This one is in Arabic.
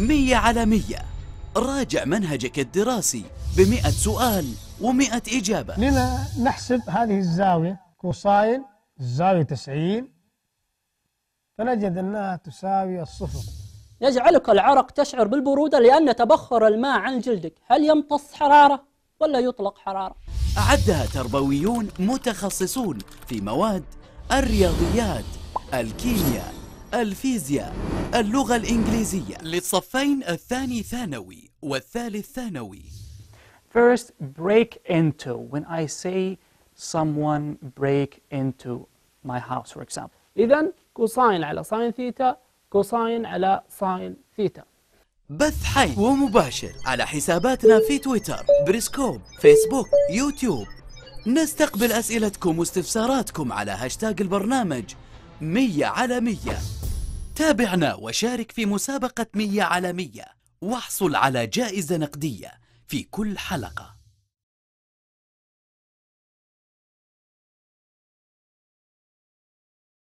مية على مية. راجع منهجك الدراسي بمئة سؤال ومئة إجابة. لنا نحسب هذه الزاوية كوساين الزاوية 90 فنجد أنها تساوي الصفر. يجعلك العرق تشعر بالبرودة لأن تبخر الماء عن جلدك. هل يمتص حرارة ولا يطلق حرارة؟ أعدها تربويون متخصصون في مواد الرياضيات الكيمياء الفيزياء اللغة الإنجليزية. للصفين الثاني ثانوي والثالث ثانوي. First, break into. When I say someone break into my house, for example. إذا cosine على sine theta cosine على sine theta بث حي ومباشر على حساباتنا في تويتر بريسكوب فيسبوك يوتيوب. نستقبل أسئلتكم واستفساراتكم على هاشتاج البرنامج مية على مية. تابعنا وشارك في مسابقة مية على مية واحصل على جائزة نقدية في كل حلقة.